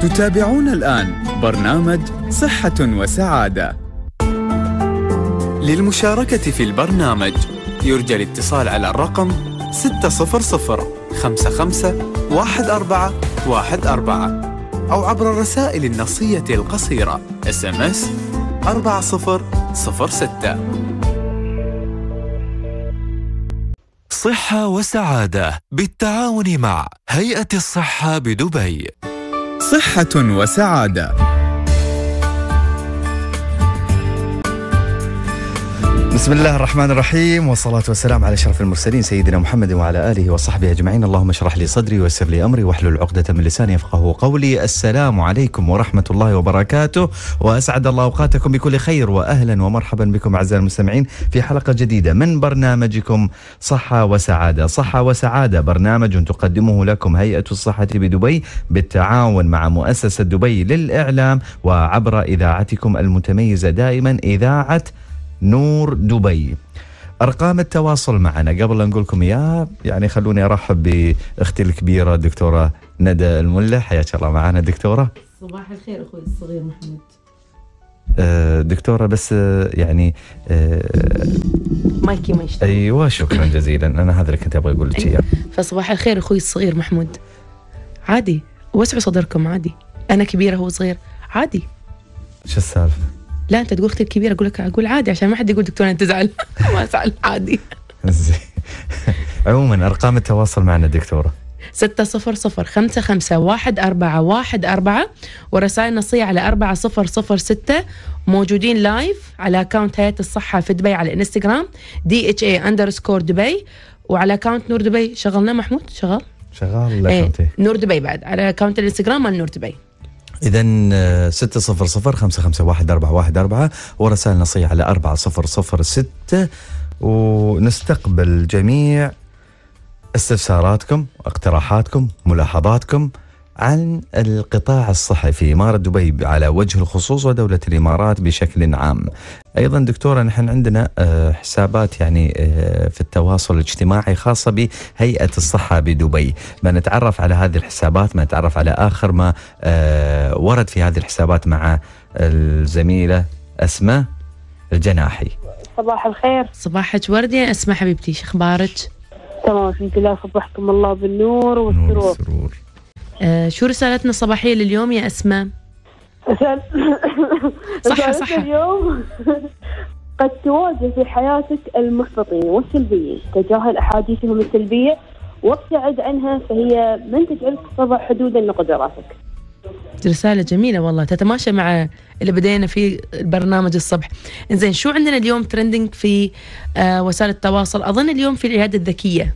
تتابعون الآن برنامج صحة وسعادة. للمشاركة في البرنامج يرجى الاتصال على الرقم 600 55 14 14 أو عبر الرسائل النصية القصيرة SMS 4006 صحة وسعادة بالتعاون مع هيئة الصحة بدبي. صحة وسعادة. بسم الله الرحمن الرحيم والصلاة والسلام على أشرف المرسلين سيدنا محمد وعلى آله وصحبه أجمعين. اللهم اشرح لي صدري ويسر لي أمري واحلل عقدة من لساني يفقه قولي. السلام عليكم ورحمة الله وبركاته. وأسعد الله أوقاتكم بكل خير وأهلا ومرحبا بكم أعزائي المستمعين في حلقة جديدة من برنامجكم صحة وسعادة. صحة وسعادة برنامج تقدمه لكم هيئة الصحة بدبي بالتعاون مع مؤسسة دبي للإعلام وعبر إذاعتكم المتميزة دائما إذاعة نور دبي. أرقام التواصل معنا. قبل لا نقول لكم إياها يعني خلوني أرحب بأختي الكبيرة الدكتورة ندى الملة. حياك الله معنا دكتورة. صباح الخير أخوي الصغير محمود آه، دكتورة بس آه، يعني آه، مايكي ما يشتغل. أيوه شكرا جزيلا. أنا هذا اللي كنت أبغى أقول لك إياه. فصباح الخير أخوي الصغير محمود. عادي وسعوا صدركم عادي. أنا كبيرة هو صغير. عادي. شو السالفة؟ لا أنت تقول أختي الكبيرة أقول لك أقول عادي عشان ما حد يقول دكتور أنت تزعل ما ازعل عادي. عموما أرقام التواصل معنا دكتورة. ستة صفر صفر خمسة خمسة واحد أربعة واحد أربعة ورسائل نصية على أربعة صفر صفر ستة. موجودين لايف على أكاونت هيئة الصحة في دبي على الانستغرام DHA underscore دبي وعلى account نور دبي. شغلنا محمود؟ شغال؟ شغال إيه نور دبي بعد. على account الإنستغرام مال نور دبي. إذا ستة صفر صفر خمسة خمسة واحد أربعة واحد أربعة. ورسائل نصية على أربعة صفر صفر ستة. ونستقبل جميع استفساراتكم اقتراحاتكم ملاحظاتكم. عن القطاع الصحي في إمارة دبي على وجه الخصوص ودولة الإمارات بشكل عام. أيضا دكتورة نحن عندنا آه، حسابات يعني آه، في التواصل الاجتماعي خاصة بهيئة الصحة بدبي. ما نتعرف على هذه الحسابات ما نتعرف على آخر ما آه، ورد في هذه الحسابات مع الزميلة أسماء الجناحي. صباح الخير. صباحك وردي. يا أسماء حبيبتي شو أخبارك؟ تمام الحمد لله صبحكم الله بالنور نور والسرور. السرور آه شو رسالتنا الصباحية لليوم يا صحة، رسالتنا صحة. اليوم قد تواجه في حياتك المحبطين والسلبيين تجاهل أحاديثهم السلبية وابتعد عنها فهي من تجعلك تضع حدودا لقدراتك. رسالة جميلة والله تتماشى مع اللي بدينا فيه البرنامج الصبح. زين شو عندنا اليوم ترندنج في آه وسائل التواصل؟ أظن اليوم في العيادة الذكية.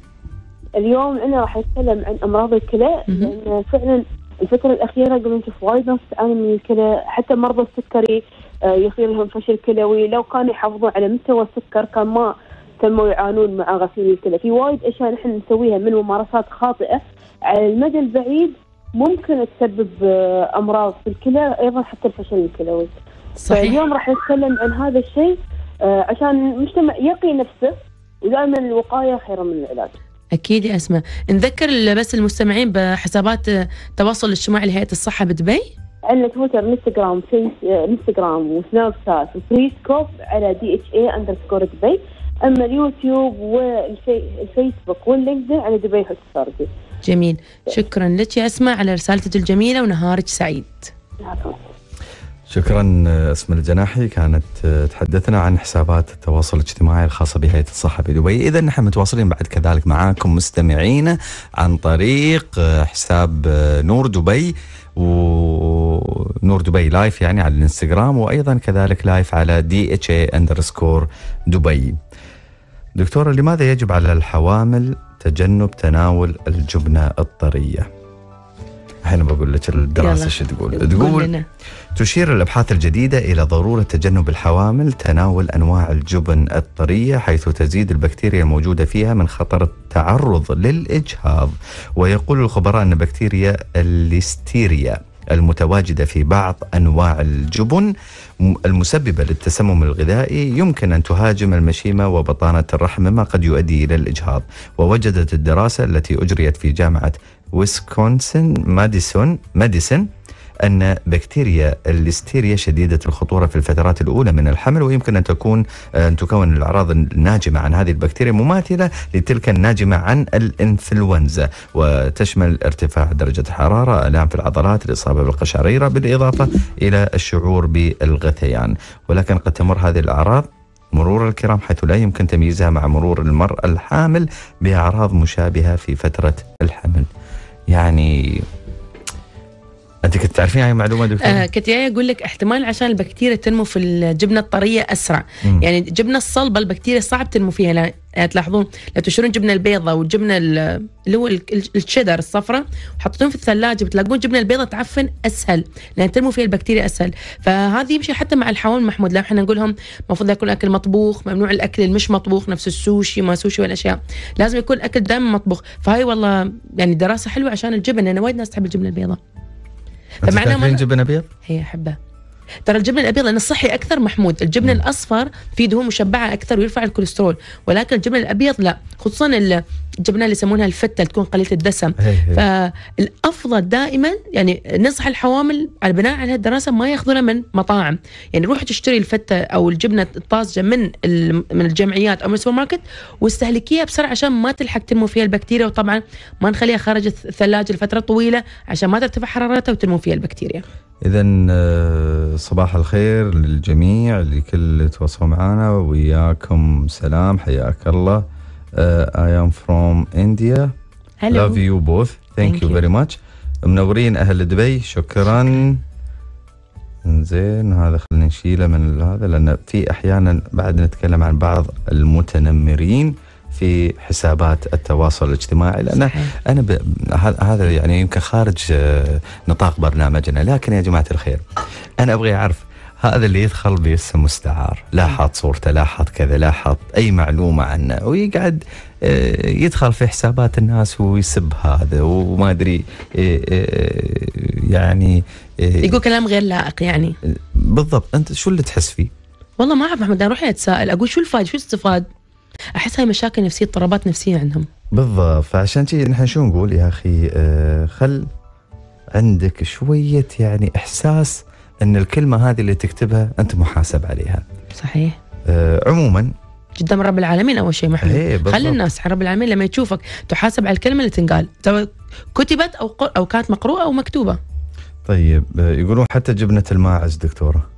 اليوم أنا راح أتكلم عن أمراض الكلى. لأن فعلا الفترة الأخيرة قمنا نشوف وايد ناس تعاني من الكلى حتى مرضى السكري آه، يصير لهم فشل كلوي. لو كانوا يحافظون على مستوى السكر كان ما تموا يعانون مع غسيل الكلى. في وايد أشياء نحن نسويها من ممارسات خاطئة. على المدى البعيد ممكن تسبب آه، أمراض في الكلى أيضا حتى الفشل الكلوي. صحيح. فاليوم راح نتكلم عن هذا الشيء آه، عشان المجتمع يقي نفسه ودائما الوقاية خير من العلاج. أكيد يا أسماء. نذكر بس المستمعين بحسابات التواصل الاجتماعي لهيئة الصحة بدبي. عندنا تويتر انستغرام فيس انستغرام وسناب شات وفريسكوب على DHA underscore دبي. أما اليوتيوب والفيسبوك وال LinkedIn على دبي Health Authority جميل. شكرا لك يا أسماء على رسالتك الجميلة ونهارك سعيد. شكرا أسماء الجناحي. كانت تحدثنا عن حسابات التواصل الاجتماعي الخاصة بهيئة الصحة بدبي إذا نحن متواصلين بعد كذلك معاكم مستمعين عن طريق حساب نور دبي ونور دبي live يعني على الانستغرام وأيضا كذلك live على DHA underscore دبي. دكتورة لماذا يجب على الحوامل تجنب تناول الجبنة الطرية؟ الحين بقول لك الدراسة. شو تقول؟ قول تقول تشير الأبحاث الجديدة إلى ضرورة تجنب الحوامل تناول أنواع الجبن الطرية حيث تزيد البكتيريا الموجودة فيها من خطر التعرض للإجهاض. ويقول الخبراء أن بكتيريا الليستيريا المتواجدة في بعض أنواع الجبن المسببة للتسمم الغذائي يمكن أن تهاجم المشيمة وبطانة الرحم مما قد يؤدي إلى الإجهاض. ووجدت الدراسة التي أجريت في جامعة ويسكونسن ماديسون ماديسون أن بكتيريا الليستيريا شديدة الخطورة في الفترات الأولى من الحمل ويمكن أن تكون أن تكون الأعراض الناجمة عن هذه البكتيريا مماثلة لتلك الناجمة عن الإنفلونزا وتشمل ارتفاع درجة الحرارة آلام في العضلات الإصابة بالقشعريرة بالإضافة إلى الشعور بالغثيان. ولكن قد تمر هذه الأعراض مرور الكرام حيث لا يمكن تمييزها مع مرور المرأة الحامل بأعراض مشابهة في فترة الحمل. يعني أنت كنت تعرفين هاي المعلومة دكتور؟ آه كنت جاي أقول لك احتمال عشان البكتيريا تنمو في الجبنة الطرية أسرع. مم. يعني الجبنه الصلبه البكتيريا صعب تنمو فيها. لا يعني تلاحظون لو تشترون جبنة البيضة والجبنه ال- اللي هو ال- الشيدر الصفراء وحطيتون في الثلاجة بتلاقون الجبنه البيضة تعفن أسهل لأن تنمو فيها البكتيريا أسهل. فهذه يمشي حتى مع الحوامل محمود. لا إحنا نقول لهم المفروض ياكل أكل مطبوخ ممنوع الأكل المش مطبوخ نفس السوشي ما سوشي والأشياء. لازم يكون الاكل دائما مطبوخ. فهاي والله يعني دراسة حلوة عشان الجبن لأن وايد ناس تحب الجبنة البيضاء. فمعناه ما- جبن أبيض؟ هي أحبه. ترى الجبن الأبيض لأنه صحي أكثر محمود. الجبن الأصفر فيه دهون مشبعة أكثر ويرفع الكوليسترول ولكن الجبن الأبيض لا خصوصا ال- الجبنه اللي يسمونها الفيتا اللي تكون قليلة الدسم. فالأفضل دائما يعني ننصح الحوامل على بناء على الدراسه ما يأخذونها من مطاعم. يعني روح تشتري الفيتا أو الجبنة الطازجة من من الجمعيات أو من السوبر ماركت واستهلكيها بسرعة عشان ما تلحق تنمو فيها البكتيريا وطبعا ما نخليها خارج الثلاجه لفترة طويلة عشان ما ترتفع حرارتها وتنمو فيها البكتيريا. إذا آه، صباح الخير للجميع لكل تواصلوا معنا. وياكم سلام. حياك الله. I am from India. هلو love you both. Thank, Thank you. you. very much. منورين أهل دبي. شكرا. زين هذا خلينا نشيله من هذا لأن في أحيانا بعد نتكلم عن بعض المتنمرين في حسابات التواصل الاجتماعي لأن صحيح. أنا ب... هذا يعني يمكن خارج آه، نطاق برنامجنا. لكن يا جماعة الخير أنا أبغى أعرف هذا اللي يدخل باسم مستعار. لا حاط صورته لا حاط كذا لا حاط أي معلومة عنه ويقعد آه، يدخل في حسابات الناس ويسب هذا وما أدري آه، آه، يعني يقول كلام غير لائق يعني. بالضبط. أنت شو اللي تحس فيه؟ والله ما أعرف محمد أروح أتساءل أقول شو الفائده شو الاستفاد أحس هاي مشاكل نفسية اضطرابات نفسية عندهم. بالضبط. فعشان كذي نحن شو نقول يا أخي؟ خل عندك شوية يعني إحساس أن الكلمة هذه اللي تكتبها أنت محاسب عليها. صحيح. آه عموما قدام رب العالمين أول شيء محمود إيه،. خلي الناس رب العالمين لما يشوفك تحاسب على الكلمة اللي تنقال. سواء كتبت أو أو كانت مقروءة أو مكتوبة. طيب آه يقولون حتى جبنة الماعز دكتورة.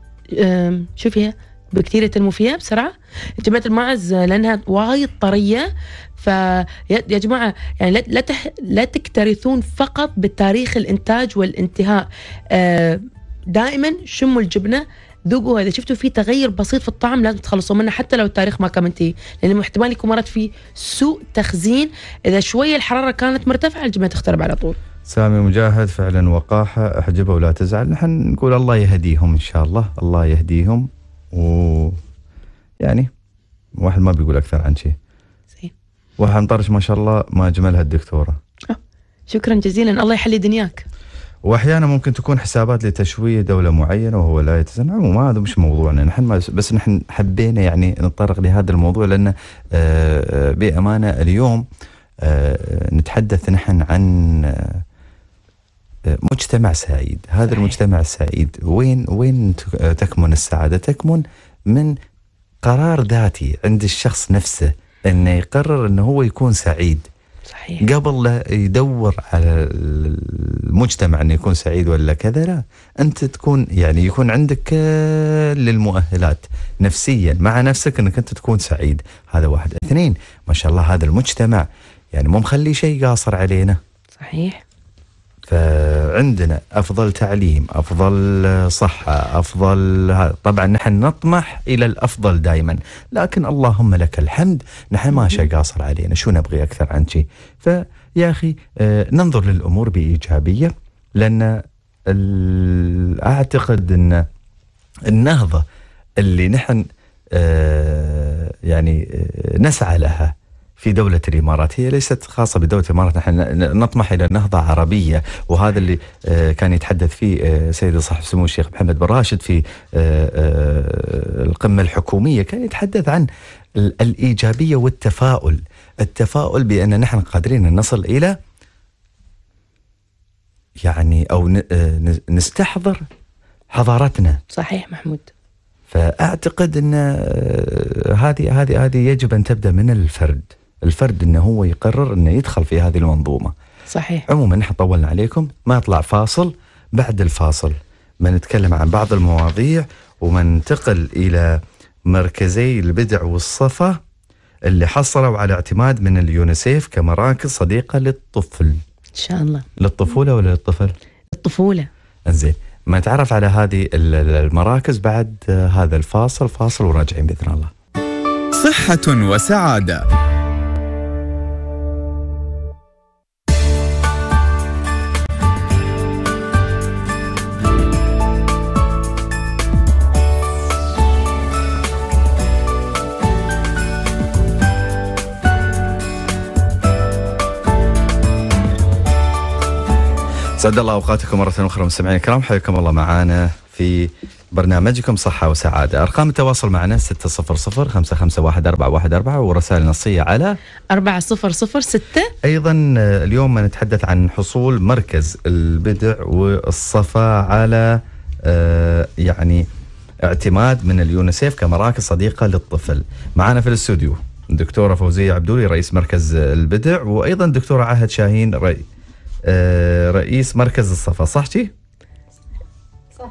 شوفي بكتيريا تنمو فيها بسرعة. جبنة الماعز لأنها وايد طرية. ف يا يا جماعة يعني لا لا, تح... لا تكترثون فقط بالتاريخ الإنتاج والانتهاء. أه، دائما شموا الجبنة ذوقوا اذا شفتوا في تغير بسيط في الطعم لازم تخلصوا منه حتى لو التاريخ ما كان منتهي لأن احتمال يكون مرت في سوء تخزين. إذا شوية الحرارة كانت مرتفعة الجبنة تخترب على طول. سامي مجاهد فعلا وقاحة. أحجبه ولا تزعل. نحن نقول الله يهديهم إن شاء الله. الله يهديهم. و يعني واحد ما بيقول أكثر عن شيء. زين واحد مطرش ما شاء الله ما اجملها الدكتورة. شكرا جزيلا. الله يحلي دنياك. وأحيانا ممكن تكون حسابات لتشويه دولة معينة وهو لا يتزن عموما هذا مش موضوعنا. نحن ما بس نحن حبينا يعني نتطرق لهذا الموضوع لأن آه، آه، بأمانة اليوم آه، نتحدث نحن عن مجتمع سعيد. هذا صحيح. المجتمع السعيد وين وين تك- تكمن السعادة؟ تكمن من قرار ذاتي عند الشخص نفسه إنه يقرر إنه هو يكون سعيد. صحيح. قبل لا يدور على المجتمع إنه يكون سعيد ولا كذا لا. أنت تكون يعني يكون عندك كل المؤهلات نفسيا مع نفسك إنك أنت تكون سعيد. هذا واحد. اثنين ما شاء الله هذا المجتمع يعني مو مخلي شيء قاصر علينا. صحيح. فعندنا أفضل تعليم أفضل صحة أفضل طبعا نحن نطمح إلى الأفضل دائما لكن اللهم لك الحمد نحن ما شيء قاصر علينا شو نبغي أكثر عن شيء؟ فيا أخي آه، ننظر للأمور بإيجابية لأن أعتقد إن النهضة اللي نحن آه، يعني آه، نسعى لها في دولة الإمارات. هي ليست خاصة بدولة الإمارات. نحن نطمح إلى نهضة عربية وهذا اللي آه، كان يتحدث فيه آه، سيد صاحب سمو الشيخ محمد بن راشد في آه، القمة الحكومية. كان يتحدث عن ال- الإيجابية والتفاؤل. التفاؤل بأن نحن قادرين أن نصل إلى يعني ن- نستحضر حضارتنا. صحيح محمود. فأعتقد أن هذه هذه هذه يجب أن تبدأ من الفرد. الفرد إنه هو يقرر إنه يدخل في هذه المنظومة. صحيح. عموما إحنا طولنا عليكم ما اطلع فاصل. بعد الفاصل ما نتكلم عن بعض المواضيع وما ننتقل إلى مركزي البدع والصفا اللي حصلوا على اعتماد من اليونيسيف كمراكز صديقة للطفل. إن شاء الله. للطفولة ولا للطفل؟ الطفوله إنزين ما نتعرف على هذه ال- ال- المراكز بعد هذا الفاصل فاصل وراجعين بإذن الله. صحة وسعادة. سعد الله أوقاتكم مرة أخرى مستمعينا الكرام. حياكم الله معانا في برنامجكم صحة وسعادة. أرقام التواصل معنا 600 551 ورسائل نصية على 4006 أيضا آه، اليوم نتحدث عن حصول مركز البدع والصفا على آه، يعني اعتماد من اليونيسيف كمراكز صديقة للطفل. معنا في الاستوديو الدكتورة فوزية عبدولي رئيس مركز البدع وأيضا الدكتورة عهد شاهين رئي آه، رئيس مركز الصفا صح شي؟ صح.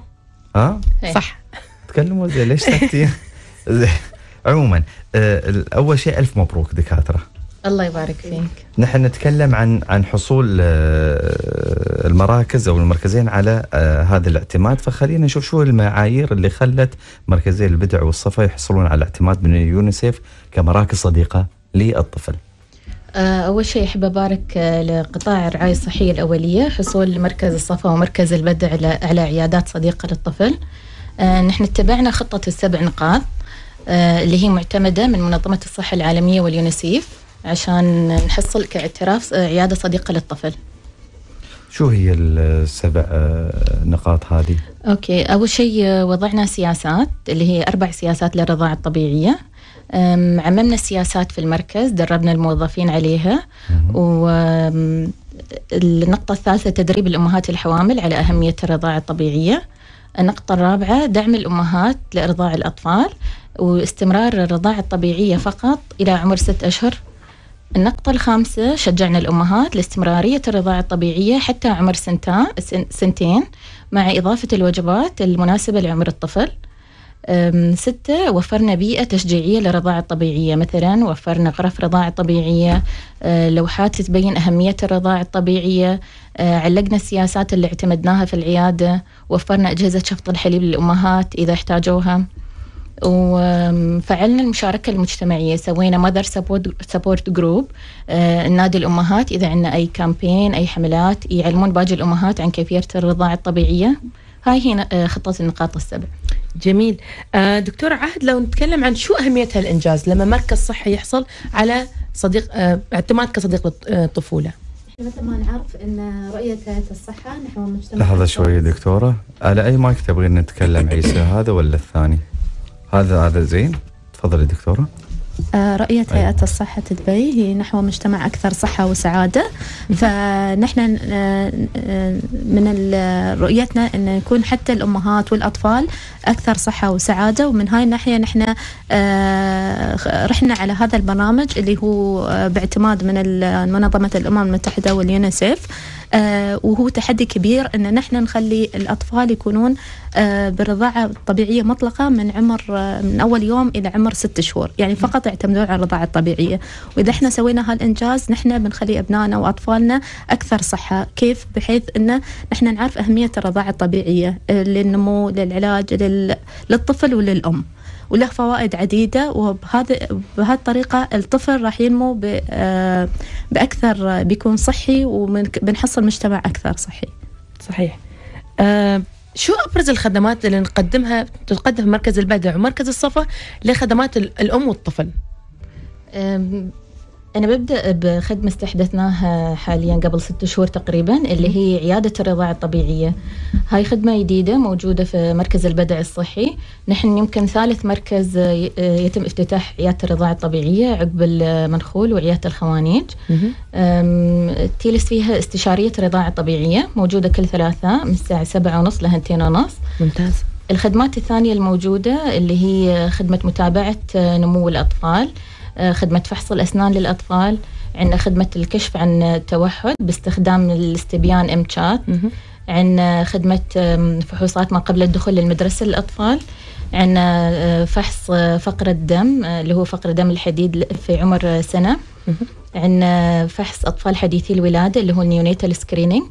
ها؟ صح تكلموا زين ليش ساكتين؟ زين عموما آه، أول شيء ألف مبروك دكاترة الله يبارك فيك نحن نتكلم عن عن حصول آه، المراكز أو المركزين على آه، هذا الاعتماد فخلينا نشوف شو المعايير اللي خلت مركزي البدع والصفا يحصلون على اعتماد من اليونيسيف كمراكز صديقة للطفل. آه، أول شيء أحب أبارك آه، لقطاع الرعاية الصحية الأولية حصول مركز الصفا ومركز البدع على- عيادات صديقة للطفل. آه، نحن اتبعنا خطة السبع نقاط اللي هي معتمدة من منظمة الصحة العالمية واليونيسيف عشان نحصل كاعتراف عيادة صديقة للطفل. شو هي السبع آه، نقاط هذه؟ أوكي. أول شيء آه، وضعنا سياسات اللي هي أربع سياسات للرضاعة الطبيعية. عممنا السياسات في المركز دربنا الموظفين عليها والنقطة الثالثة تدريب الأمهات الحوامل على أهمية الرضاعة الطبيعية. النقطة الرابعة دعم الأمهات لإرضاع الأطفال واستمرار الرضاعة الطبيعية فقط إلى عمر ست أشهر. النقطة الخامسة شجعنا الأمهات لاستمرارية الرضاعة الطبيعية حتى عمر سنتا سن- سنتين مع إضافة الوجبات المناسبة لعمر الطفل. ستة وفرنا بيئة تشجيعية للرضاعة الطبيعية. مثلا وفرنا غرف رضاعة طبيعية أه، لوحات تبين أهمية الرضاعة الطبيعية أه، علقنا السياسات اللي اعتمدناها في العيادة وفرنا أجهزة شفط الحليب للأمهات إذا احتاجوها. وفعلنا المشاركة المجتمعية. سوينا mother support group نادي الأمهات. إذا عندنا أي campaign أي حملات يعلمون باقي الأمهات عن كيفية الرضاعة الطبيعية. هاي هي آه، خطة النقاط السبع. جميل. آه دكتور عهد لو نتكلم عن شو أهمية هالإنجاز؟ لما مركز صحي يحصل على صديق آه اعتماد كصديق للط- الطفولة مثل ما نعرف إن رؤية الصحة نحو مجتمع لحظة شوية دكتورة. على أي مايك تبغين نتكلم عيسى هذا ولا الثاني؟ هذا هذا زين؟ تفضلي دكتورة. آه، رؤية أيوة. هيئة الصحة دبي هي نحو مجتمع أكثر صحة وسعادة فنحن آه، آه، من رؤيتنا أن يكون حتى الأمهات والأطفال أكثر صحة وسعادة ومن هاي الناحية نحن رحنا على هذا البرنامج اللي هو باعتماد من منظمة الأمم المتحدة واليونيسيف آه، وهو تحدي كبير إن نحن نخلي الأطفال يكونون آه، بالرضاعة الطبيعية مطلقة من عمر آه، من أول يوم إلى عمر ست شهور، يعني فقط يعتمدون على الرضاعة الطبيعية، وإذا إحنا سوينا هالإنجاز نحن بنخلي أبنائنا وأطفالنا أكثر صحة، كيف؟ بحيث إن نحن نعرف أهمية الرضاعة الطبيعية آه، للنمو، للعلاج، لل- للطفل وللأم. وله فوائد عديدة وبهذا بهذه الطريقة الطفل راح ينمو ب- بأكثر بيكون صحي وبنحصل مجتمع أكثر صحي. صحيح آه شو أبرز الخدمات اللي نقدمها تقدم مركز البدع ومركز الصفا لخدمات ال- الأم والطفل؟ أنا ببدأ بخدمة استحدثناها حاليا قبل ست شهور تقريبا اللي هي عيادة الرضاعة الطبيعية. هاي خدمة جديدة موجودة في مركز البدع الصحي. نحن يمكن ثالث مركز يتم افتتاح عيادة الرضاعة الطبيعية عقب المنخول وعيادة الخوانيج. أم، تيلس فيها استشارية رضاعة طبيعية موجودة كل ثلاثاء من الساعة سبعة ونص لهنتين ونص. ممتاز. الخدمات الثانية الموجودة اللي هي خدمة متابعة نمو الأطفال. خدمة فحص الأسنان للأطفال عندنا خدمة الكشف عن التوحد باستخدام الاستبيان M-CHAT مهم. عندنا خدمة فحوصات ما قبل الدخول للمدرسة للأطفال عندنا آه، فحص آه، فقر الدم آه، اللي هو فقر دم الحديد في عمر آه، سنة عندنا فحص أطفال حديثي الولادة اللي هو ال neonatal screening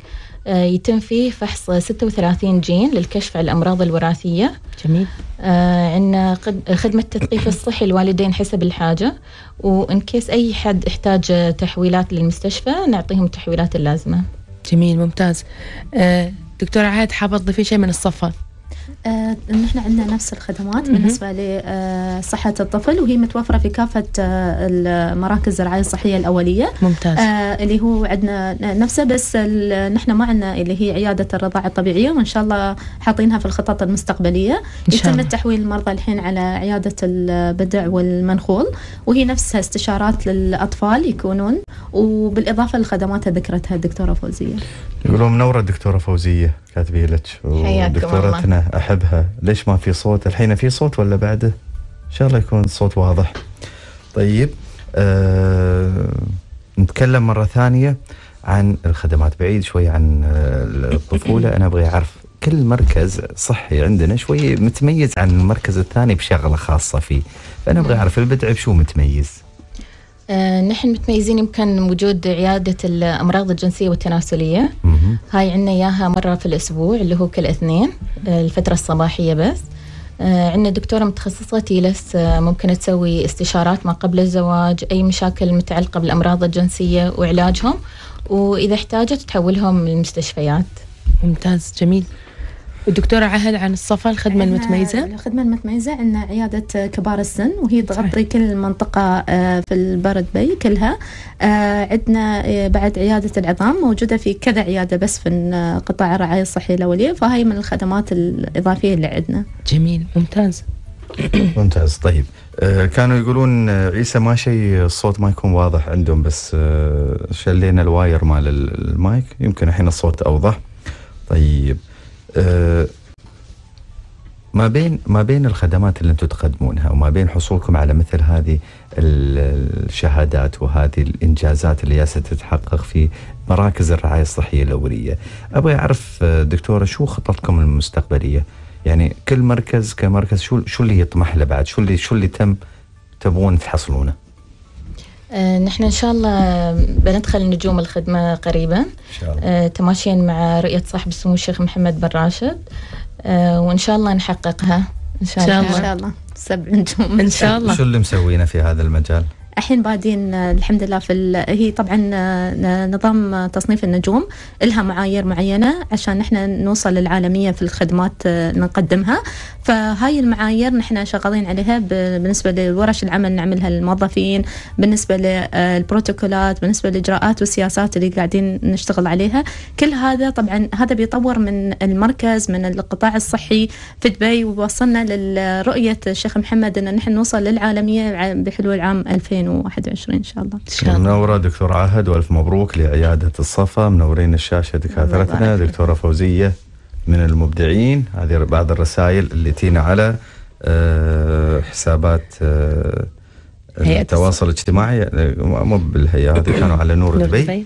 يتم فيه فحص 36 جين للكشف عن الأمراض الوراثية. جميل. آه، عندنا قد- خدمة التثقيف الصحي للوالدين حسب الحاجة وإن كيس أي حد احتاج تحويلات للمستشفى نعطيهم التحويلات اللازمة. جميل ممتاز. آه، دكتورة عهد حابة تضيفي شيء من الصفة؟ آه، نحن عندنا نفس الخدمات. بالنسبة لصحة الطفل وهي متوفرة في كافة آه، المراكز الرعاية الصحية الأولية. ممتاز. آه اللي هو عندنا نفسه بس نحن ما عندنا اللي هي عيادة الرضاعة الطبيعية وإن شاء الله حاطينها في الخطط المستقبلية. إن شاء يتم الله. التحويل المرضى الحين على عيادة البدع والمنخول وهي نفسها استشارات للأطفال يكونون وبالإضافة للخدمات ذكرتها الدكتورة فوزية. يقولون منورة الدكتورة فوزية. كاتبين لك ودكتورتنا أحبها. ليش ما في صوت؟ الحين في صوت ولا بعده؟ إن شاء الله يكون الصوت واضح. طيب آه نتكلم مرة ثانية عن الخدمات. بعيد شوي عن آه، الطفولة. أنا أبغى أعرف كل مركز صحي عندنا شوي متميز عن المركز الثاني بشغلة خاصة فيه. فأنا أبغى أعرف البدع بشو متميز؟ آه، نحن متميزين يمكن وجود عيادة الأمراض الجنسية والتناسلية. مهم. هاي عنا إياها مرة في الأسبوع اللي هو كل اثنين آه، الفترة الصباحية بس. آه، عندنا دكتورة متخصصة تيلس آه، ممكن تسوي استشارات ما قبل الزواج أي مشاكل متعلقة بالأمراض الجنسية وعلاجهم وإذا احتاجت تحولهم للمستشفيات. ممتاز جميل. والدكتورة عهد عن الصفة الخدمة المتميزة؟ الخدمة المتميزة عندنا عيادة كبار السن وهي تغطي كل المنطقة آه، في البرد بي كلها. آه، عندنا آه، بعد عيادة العظام موجودة في كذا عيادة بس في قطاع الرعاية الصحية الأولية فهاي من الخدمات الإضافية اللي عندنا. جميل ممتاز. ممتاز طيب. كانوا يقولون عيسى ما شيء الصوت ما يكون واضح عندهم بس شلينا الواير مال ال- المايك. يمكن الحين الصوت أوضح. طيب. ما بين ما بين الخدمات اللي أنتم تقدمونها وما بين حصولكم على مثل هذه ال- الشهادات وهذه الإنجازات اللي جالسة تتحقق في مراكز الرعاية الصحية الأولية، أبغى أعرف آه، دكتورة شو خططكم المستقبلية؟ يعني كل مركز كمركز شو شو اللي يطمح له بعد؟ شو اللي شو اللي تم تبغون تحصلونه؟ آه، نحن إن شاء الله بندخل نجوم الخدمة قريبا. إن شاء الله. آه، تماشيا مع رؤية صاحب السمو الشيخ محمد بن راشد. آه، وإن شاء الله نحققها. إن شاء إن شاء الله. إن شاء الله. سبع نجوم. إن شاء الله. شو اللي مسوينه في هذا المجال؟ الحين بادين آه، الحمد لله في هي طبعا آه، نظام تصنيف النجوم لها معايير معينة عشان نحن نوصل للعالمية في الخدمات آه، نقدمها. فهاي المعايير نحن شغالين عليها بالنسبة لورش العمل نعملها للموظفين بالنسبة للبروتوكولات بالنسبة للاجراءات والسياسات اللي قاعدين نشتغل عليها. كل هذا طبعا هذا بيطور من المركز من القطاع الصحي في دبي ووصلنا لرؤيه الشيخ محمد إن نحن نوصل للعالمية بحلول عام 2021 إن شاء الله. إن شاء الله. منورة دكتور عهد والف مبروك لعيادة الصفا. منورين الشاشة دكاترتنا. دكتورة فوزية من المبدعين. هذه بعض الرسائل اللي تينا على آه، حسابات آه، التواصل الاجتماعي. مو بالهيئة هذه كانوا على نور دبي.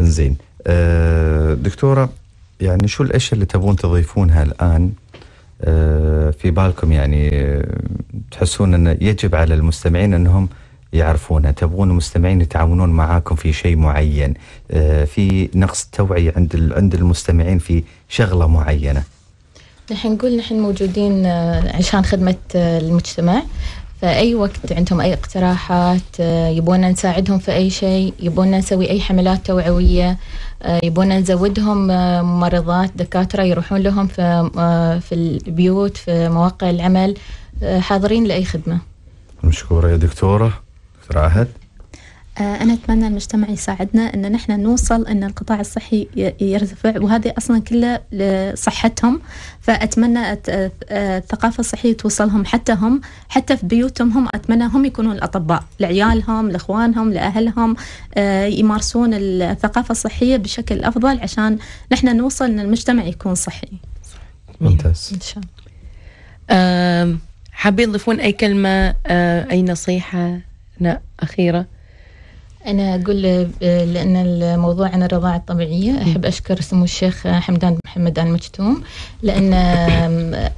انزين. آه، دكتورة يعني شو الأشياء اللي تبون تضيفونها الآن؟ آه، في بالكم يعني تحسون انه يجب على المستمعين أنهم يعرفونها تبغون المستمعين يتعاونون معاكم في شيء معين آه، في نقص توعية عند عند المستمعين في شغلة معينة. نحن نقول نحن موجودين آه، عشان خدمة آه، المجتمع. فأي وقت عندهم أي اقتراحات يبونا نساعدهم في أي شيء يبونا نسوي أي حملات توعوية يبونا نزودهم ممرضات دكاترة يروحون لهم في في البيوت في مواقع العمل حاضرين لأي خدمة. مشكورة يا دكتورة. دكتور عهد آه، أنا أتمنى المجتمع يساعدنا أن نحن نوصل أن القطاع الصحي يرتفع وهذه أصلا كلها لصحتهم. فأتمنى الت- آه، الثقافة الصحية توصلهم حتى هم حتى في بيوتهم هم أتمنى هم يكونون الأطباء لعيالهم لإخوانهم لأهلهم آه، يمارسون الثقافة الصحية بشكل أفضل عشان نحن نوصل أن المجتمع يكون صحي. ممتاز. إن شاء الله. حابين تضيفون أي كلمة؟ آه، أي نصيحه نا- أخيرة. أنا أقول لأن الموضوع عن الرضاعة الطبيعية أحب أشكر سمو الشيخ حمدان محمد آل مجتوم لأن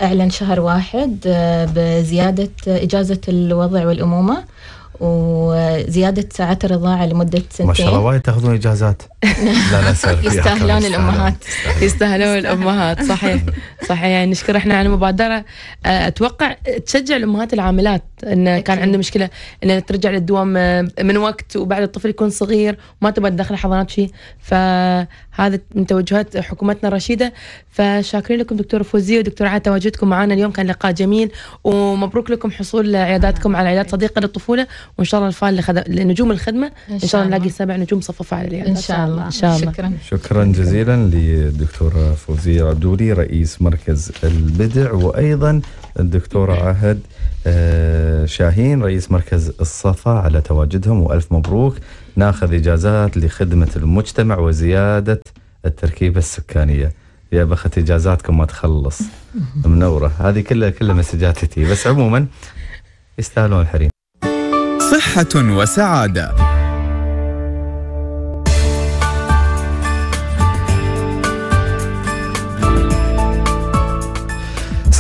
أعلن شهر واحد بزيادة إجازة الوضع والأمومة. وزيادة ساعات الرضاعة لمدة سنتين ما شاء الله وايد تاخذون إجازات لا لا. يستاهلون. الأمهات. يستاهلون الأمهات صحيح صحيح يعني نشكر إحنا على المبادرة آه، أتوقع تشجع الأمهات العاملات إن كان. عنده مشكلة إن ترجع للدوام آه، من وقت وبعد الطفل يكون صغير وما تبغى تدخل حضانات شيء فهذا من توجهات حكومتنا الرشيدة. فشاكرين لكم دكتور فوزية ودكتور على تواجدكم معنا اليوم. كان لقاء جميل ومبروك لكم حصول عياداتكم على عيادات صديقة للطفولة. وإن شاء الله الفال لخد... لنجوم الخدمة. إن شاء الله نلاقي سبع نجوم صففوا على العيادات. إن شاء الله. إن شاء الله. شكرا. شكرا جزيلا للدكتورة فوزية عبدولي رئيس مركز البدع وأيضا الدكتورة عهد شاهين رئيس مركز الصفا على تواجدهم وألف مبروك. ناخذ إجازات لخدمة المجتمع وزيادة التركيبة السكانية. يا بخت إجازاتكم ما تخلص. منورة. هذه كلها كلها مسجات تي بس عموما يستاهلون الحريم. صحة وسعادة.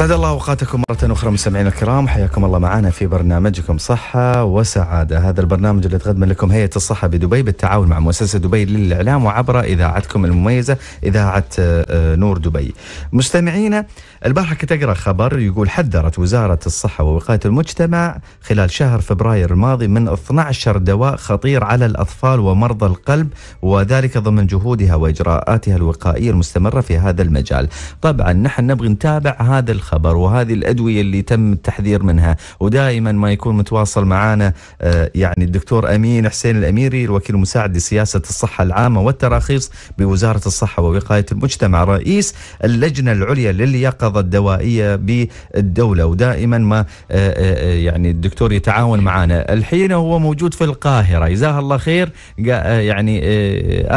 سعد الله أوقاتكم مرة أخرى مستمعينا الكرام. حياكم الله معنا في برنامجكم صحة وسعادة. هذا البرنامج اللي تقدم لكم هيئة الصحة بدبي بالتعاون مع مؤسسة دبي للإعلام وعبر إذاعتكم المميزة إذاعة آه، نور دبي. مستمعينا البارحة كنت أقرأ خبر يقول حذرت وزارة الصحة ووقاية المجتمع خلال شهر فبراير الماضي من 12 دواء خطير على الأطفال ومرضى القلب وذلك ضمن جهودها وإجراءاتها الوقائية المستمرة في هذا المجال. طبعا نحن نبغي نتابع هذا الخبر وهذه الأدوية اللي تم التحذير منها. ودائما ما يكون متواصل معنا آه، يعني الدكتور أمين حسين الأميري الوكيل المساعد لسياسة الصحة العامة والتراخيص بوزارة الصحة ووقاية المجتمع رئيس اللجنة العليا لليقظه الدوائية بالدولة. ودائما ما آه، آه، يعني الدكتور يتعاون معنا الحين هو موجود في القاهرة. جزاه الله خير. يعني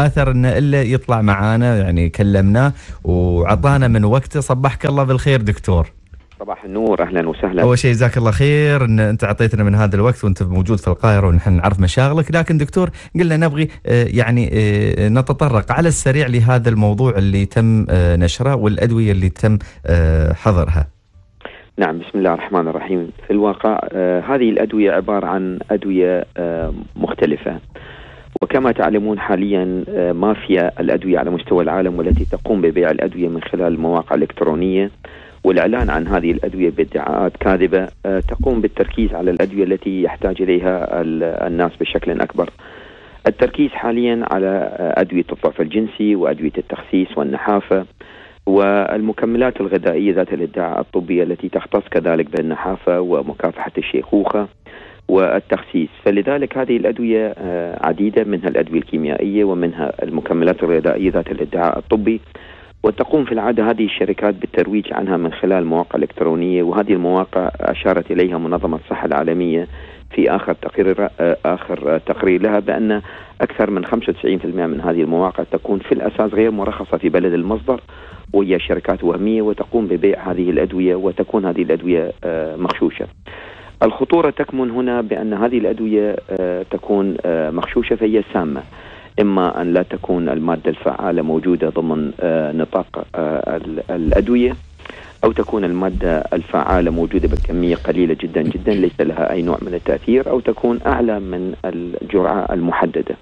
آثر انه إلا يطلع معانا يعني كلمناه وعطانا من وقته. صبحك الله بالخير دكتور. صباح النور أهلا وسهلا. أول شيء جزاك الله خير. إن أنت أعطيتنا من هذا الوقت وأنت موجود في القاهرة ونحن نعرف مشاغلك. لكن دكتور قلنا نبغي آه، يعني آه، نتطرق على السريع لهذا الموضوع اللي تم آه، نشره والأدوية اللي تم حظرها نعم بسم الله الرحمن الرحيم. في الواقع هذه الأدوية عبارة عن أدوية مختلفة. وكما تعلمون حاليا مافيا الأدوية على مستوى العالم والتي تقوم ببيع الأدوية من خلال المواقع الإلكترونية. والإعلان عن هذه الأدوية بادعاءات كاذبة آه تقوم بالتركيز على الأدوية التي يحتاج إليها ال- الناس بشكل أكبر. التركيز حاليا على آه، أدوية الضعف الجنسي وأدوية التخسيس والنحافة والمكملات الغذائية ذات الادعاء الطبي التي تختص كذلك بالنحافة ومكافحة الشيخوخة والتخسيس فلذلك هذه الأدوية آه، عديدة منها الأدوية الكيميائية ومنها المكملات الغذائية ذات الادعاء الطبي وتقوم في العادة هذه الشركات بالترويج عنها من خلال مواقع إلكترونية وهذه المواقع أشارت إليها منظمة الصحة العالمية في آخر تقرير آه، آخر تقرير لها بأن أكثر من 95% من هذه المواقع تكون في الأساس غير مرخصة في بلد المصدر وهي شركات وهمية وتقوم ببيع هذه الأدوية وتكون هذه الأدوية آه، مغشوشه. الخطورة تكمن هنا بأن هذه الأدوية آه، تكون مغشوشه فهي سامة. إما أن لا تكون المادة الفعالة موجودة ضمن آه، نطاق آه، ال- الأدوية أو تكون المادة الفعالة موجودة بكمية قليلة جدا جدا ليس لها أي نوع من التأثير أو تكون أعلى من الجرعة المحددة.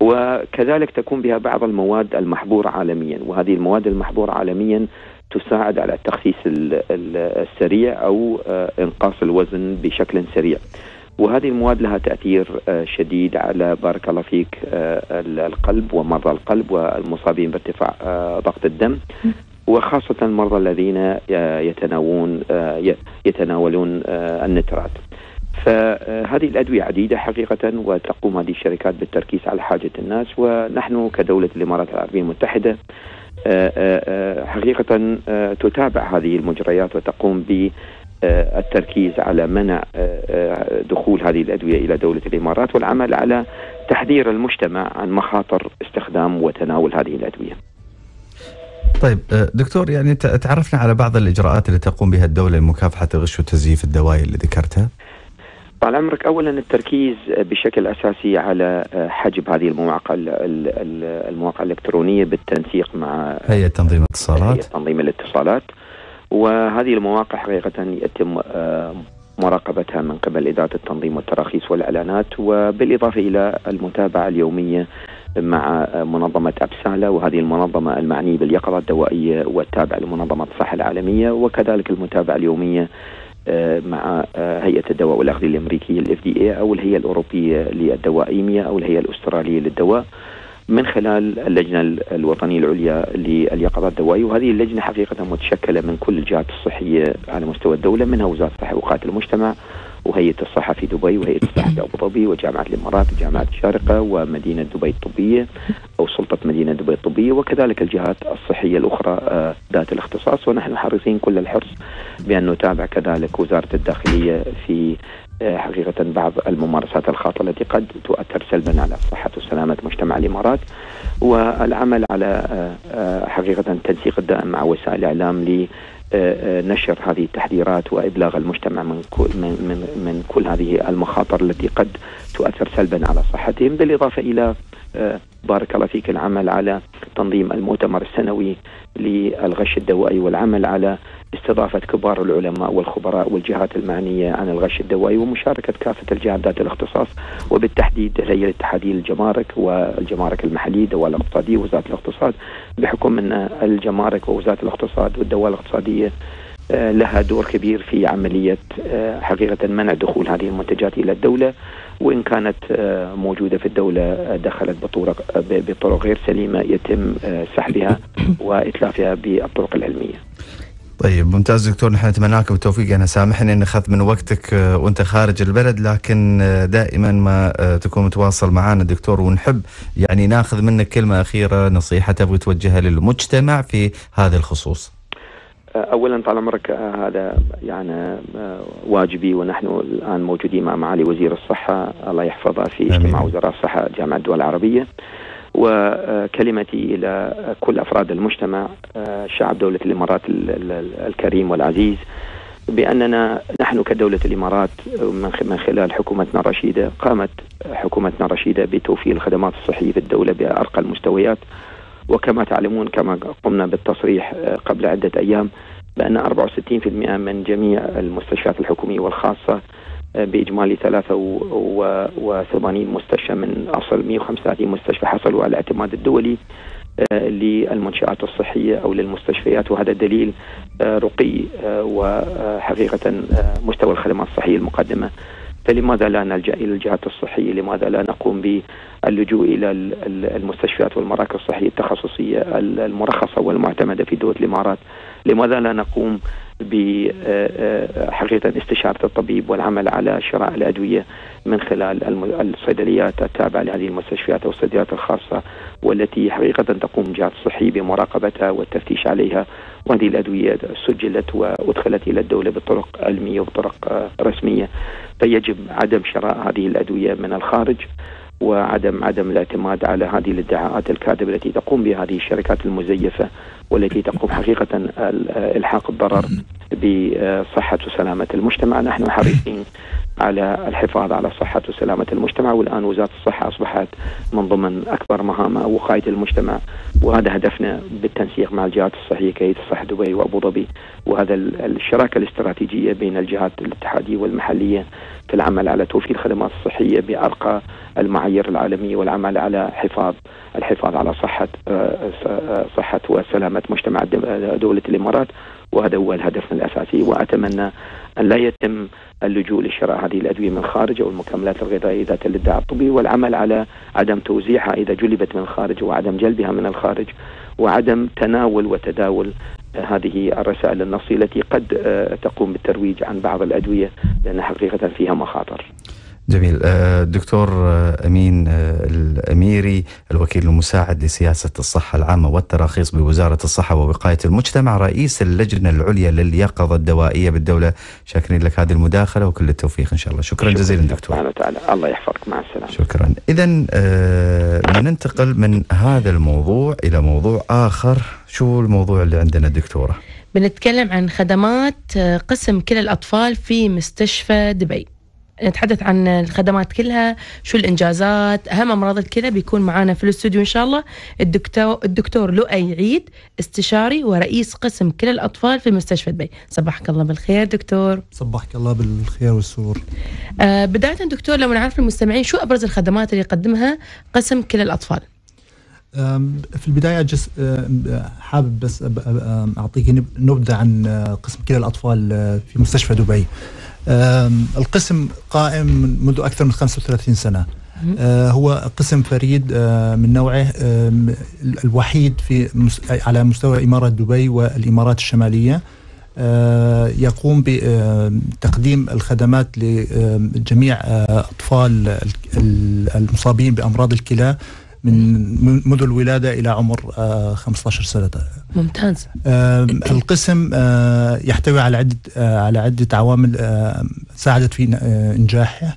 وكذلك تكون بها بعض المواد المحظوره عالميا وهذه المواد المحظوره عالميا تساعد على التخسيس ال- ال- السريع أو آه، إنقاص الوزن بشكل سريع. وهذه المواد لها تأثير آه، شديد على بارك الله فيك آه، ال- القلب ومرضى القلب والمصابين بارتفاع آه، ضغط الدم. وخاصة المرضى الذين يتناولون يتناولون النترات. فهذه الأدوية عديدة حقيقة وتقوم هذه الشركات بالتركيز على حاجة الناس. ونحن كدولة الإمارات العربية المتحدة حقيقة تتابع هذه المجريات وتقوم بالتركيز على منع آه، آه، دخول هذه الأدوية إلى دولة الإمارات والعمل على تحذير المجتمع عن مخاطر استخدام وتناول هذه الأدوية. طيب آه، دكتور يعني تعرفنا على بعض الإجراءات اللي تقوم بها الدولة لمكافحة الغش وتزييف الدواء اللي ذكرتها طال عمرك اولا التركيز بشكل أساسي على حجب هذه المواقع ال- ال- ال- المواقع الإلكترونية بالتنسيق مع هيئة تنظيم هيئة الاتصالات تنظيم الاتصالات. وهذه المواقع حقيقة يتم آه، مراقبتها من قبل إدارة التنظيم والتراخيص والإعلانات وبالإضافة إلى المتابعة اليومية مع آه، منظمة أبسالا وهذه المنظمة المعنيه باليقظة الدوائية والتابعة لمنظمة الصحة العالمية وكذلك المتابعة اليومية آه، مع هيئة الدواء الاف دي اي أو الهيئة الأوروبية للدواء إيميا أو الهيئة الأسترالية للدواء. من خلال اللجنة الوطنية العليا لليقظه الدوائية. وهذه اللجنة حقيقة متشكلة من كل الجهات الصحية على مستوى الدولة منها وزارة الصحة وقايه المجتمع وهيئة الصحة في دبي وهيئة الصحة في أبو ظبي وجامعة الإمارات وجامعة الشارقة ومدينة دبي الطبية أو سلطة مدينة دبي الطبية وكذلك الجهات الصحية الأخرى آه، ذات الاختصاص. ونحن حريصين كل الحرص بأن نتابع كذلك وزارة الداخلية في آه، حقيقة بعض الممارسات الخاطئه التي قد تؤثر سلبا على صحة وسلامة مجتمع الإمارات والعمل على آه، آه، حقيقة التنسيق الدائم مع وسائل الإعلام ل آه، آه، نشر هذه التحذيرات وإبلاغ المجتمع من كل من من, من كل هذه المخاطر التي قد تؤثر سلبا على صحتهم بالإضافة إلى بارك الله فيك العمل على تنظيم المؤتمر السنوي للغش الدوائي والعمل على استضافة كبار العلماء والخبراء والجهات المعنية عن الغش الدوائي ومشاركة كافة الجهات ذات الاختصاص وبالتحديد الهيئة الاتحادية للجمارك والجمارك المحلية الدوائر الاقتصادية ووزارة الاقتصاد بحكم أن الجمارك ووزارة الاقتصاد والدوائر الاقتصادية آه، لها دور كبير في عملية آه، حقيقة منع دخول هذه المنتجات إلى الدولة وإن كانت آه، موجودة في الدولة دخلت بطرق بطرق غير سليمة يتم سحبها وإتلافها بالطرق العلمية. طيب ممتاز دكتور نحن نتمنى لكم التوفيق أنا سامحني ان أخذت من وقتك آه، وأنت خارج البلد لكن آه، دائما ما آه، تكون متواصل معنا دكتور. ونحب يعني ناخذ منك كلمة أخيرة نصيحة تبغي توجهها للمجتمع في هذا الخصوص. اولا طال عمرك هذا يعني واجبي ونحن الآن موجودين مع معالي وزير الصحة الله يحفظه في. اجتماع وزراء الصحة جامعة الدول العربية. وكلمتي إلى كل أفراد المجتمع آه، شعب دولة الإمارات ال- ال- الكريم والعزيز بأننا نحن كدولة الإمارات من خلال حكومتنا الرشيدة قامت حكومتنا الرشيدة بتوفير الخدمات الصحية في الدولة بأرقى المستويات. وكما تعلمون كما قمنا بالتصريح آه، قبل عدة أيام بأن 64% من جميع المستشفيات الحكومية والخاصة بإجمالي 83 مستشفى من أصل 135 مستشفى حصلوا على الاعتماد الدولي آه، للمنشآت الصحية أو للمستشفيات وهذا دليل آه، رقي آه، وحقيقة مستوى الخدمات الصحية المقدمة. فلماذا لا نلجأ إلى الجهات الصحية؟ لماذا لا نقوم باللجوء إلى ال- ال- المستشفيات والمراكز الصحية التخصصية ال- المرخصة والمعتمدة في دول الإمارات؟ لماذا لا نقوم بحقيقة استشارة الطبيب والعمل على شراء الأدوية من خلال الصيدليات التابعة لهذه المستشفيات أو الصيدليات الخاصة والتي حقيقة تقوم الجهات الصحية بمراقبتها والتفتيش عليها. وهذه الأدوية سجلت وأدخلت إلى الدولة بطرق علمية وبطرق آه، رسمية. فيجب عدم شراء هذه الأدوية من الخارج. وعدم عدم الاعتماد على هذه الادعاءات الكاذبة التي تقوم بها هذه الشركات المزيفة والتي تقوم حقيقة ال- إلحاق الضرر بصحة وسلامة المجتمع. نحن حريصين على الحفاظ على صحة وسلامة المجتمع والآن وزارة الصحة أصبحت من ضمن أكبر مهامها وقاية المجتمع وهذا هدفنا بالتنسيق مع الجهات الصحية كهيئة الصحة دبي وأبو ظبي. وهذا ال- الشراكة الاستراتيجية بين الجهات الاتحادية والمحلية في العمل على توفير الخدمات الصحية بأرقى المعايير العالمية والعمل على حفاظ الحفاظ على صحة آه، آه، صحة وسلامة مجتمع آه، دولة الإمارات. وهذا هو الهدف الأساسي. وأتمنى أن لا يتم اللجوء لشراء هذه الأدوية من الخارج أو المكملات الغذائية ذات الإدعاء الطبي. والعمل على عدم توزيعها إذا جلبت من الخارج وعدم جلبها من الخارج. وعدم تناول وتداول هذه الرسائل النصية التي قد تقوم بالترويج عن بعض الأدوية لأن حقيقة فيها مخاطر. جميل. آه، دكتور آه، أمين آه، الأميري الوكيل المساعد لسياسة الصحة العامة والتراخيص بوزارة الصحة ووقاية المجتمع رئيس اللجنة العليا لليقظة الدوائية بالدولة. شاكرين لك هذه المداخلة وكل التوفيق إن شاء الله. شكرا جزيلا دكتور. سبحانه وتعالى. الله يحفظك. مع السلامة. شكرا. إذا ننتقل من هذا الموضوع إلى موضوع آخر. شو الموضوع اللي عندنا دكتورة؟ بنتكلم عن خدمات آه، قسم كلى الأطفال في مستشفى دبي. نتحدث عن الخدمات كلها شو الإنجازات؟ أهم أمراض الكلى بيكون معنا في الاستوديو إن شاء الله الدكتور الدكتور لؤي عيد استشاري ورئيس قسم كلى الأطفال في مستشفى دبي. صباحك الله بالخير دكتور. صبحك الله بالخير والسرور. آه بداية دكتور لو نعرف المستمعين شو أبرز الخدمات اللي يقدمها قسم كلى الأطفال؟ في البداية جس حابب بس أب- أم، أعطيك نب- نبذة عن أه، قسم كلى الأطفال أه، في مستشفى دبي. القسم قائم من- منذ أكثر من 35 سنة. أه، هو قسم فريد أه، من نوعه الوحيد في على مستوى إمارة دبي والإمارات الشمالية. أه، يقوم بتقديم الخدمات لجميع أطفال ال- ال- المصابين بأمراض الكلى. من من- منذ الولادة إلى عمر آه، 15 سنة. ممتاز. آم، القسم آه، يحتوي على عدة آه، على عدة عوامل آه، ساعدت في آه، إنجاحه.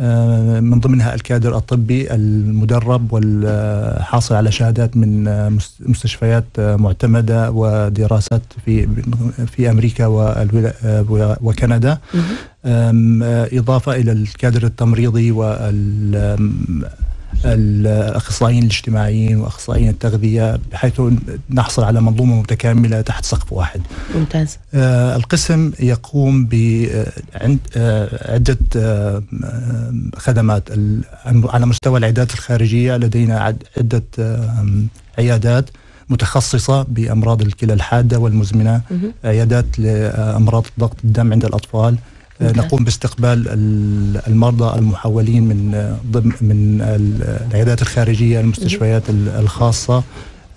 آه، من ضمنها الكادر الطبي المدرب والحاصل على شهادات من آه، مس- مستشفيات آه، معتمدة ودراسات في في أمريكا آه، وكندا. آه، إضافة إلى الكادر التمريضي وال الأخصائيين الاجتماعيين وأخصائيين التغذية بحيث نحصل على منظومة متكاملة تحت سقف واحد. ممتاز آه، القسم يقوم بعدة خدمات ال- على مستوى العيادات الخارجية لدينا عد- عدة آم، عيادات متخصصة بأمراض الكلى الحادة والمزمنة. عيادات لأمراض ضغط الدم عند الأطفال آه،. نقوم باستقبال ال- المرضى المحولين من آه، ضمن من ال- العيادات الخارجية المستشفيات ال- الخاصة.